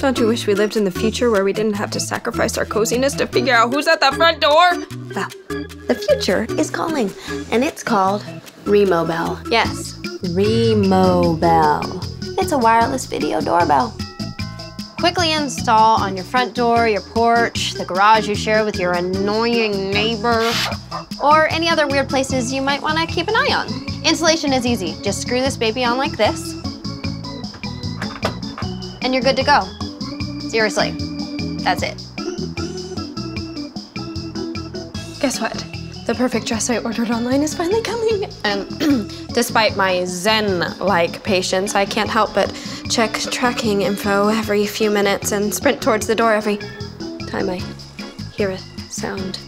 Don't you wish we lived in the future where we didn't have to sacrifice our coziness to figure out who's at the front door? Well, the future is calling, and it's called RemoBell. Yes. RemoBell. It's a wireless video doorbell. Quickly install on your front door, your porch, the garage you share with your annoying neighbor, or any other weird places you might want to keep an eye on. Installation is easy. Just screw this baby on like this, and you're good to go. Seriously, that's it. Guess what? The perfect dress I ordered online is finally coming. And despite my zen-like patience, I can't help but check tracking info every few minutes and sprint towards the door every time I hear a sound.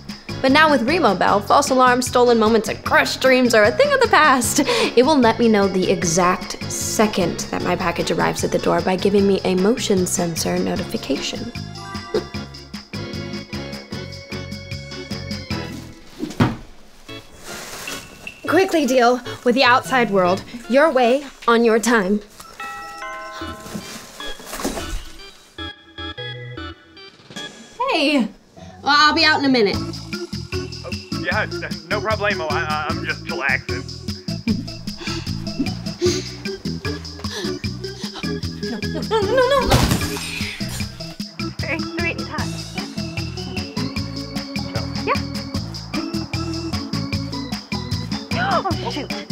But now with RemoBell, false alarms, stolen moments, and crushed dreams are a thing of the past. It will let me know the exact second that my package arrives at the door by giving me a motion sensor notification. Quickly deal with the outside world, your way, on your time. Hey! Well, I'll be out in a minute. Yeah, no problemo. I, I'm just chillaxing. No, no, no, no! Very sweet touch. Yeah. Oh, shoot.